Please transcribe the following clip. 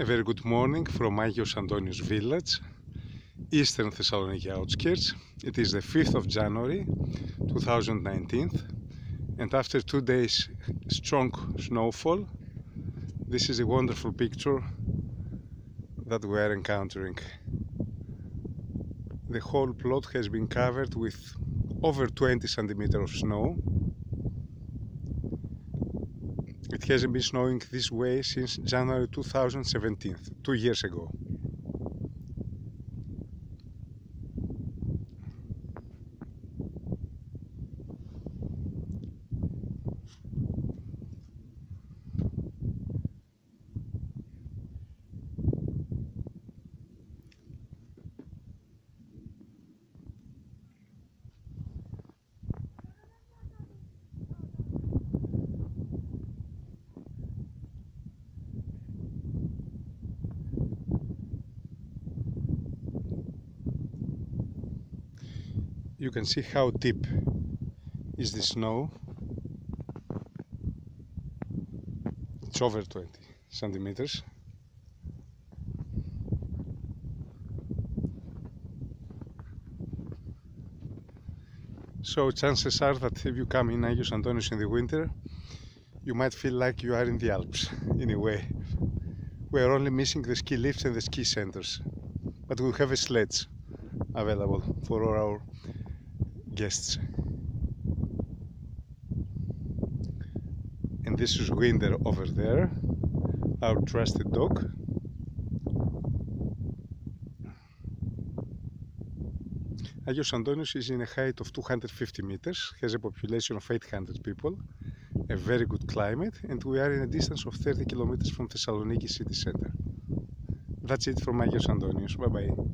A very good morning from Agios Antonios village, eastern Thessaloniki outskirts. It is the 5th of January 2019 and after two days strong snowfall this is a wonderful picture that we are encountering. The whole plot has been covered with over 20 centimeters of snow it hasn't been snowing this way since January 2017, two years ago. You can see how deep is the snow. It's over 20 centimeters. So chances are that if you come in Agios Antonios in the winter you might feel like you are in the Alps in a way. We are only missing the ski lifts and the ski centers but we have a sledge available for our guests. And this is Winder over there, our trusted dog. Agios Antonios is in a height of 250 meters, has a population of 800 people, a very good climate, and we are in a distance of 30 kilometers from Thessaloniki city center. That's it from Agios Antonios. Bye bye.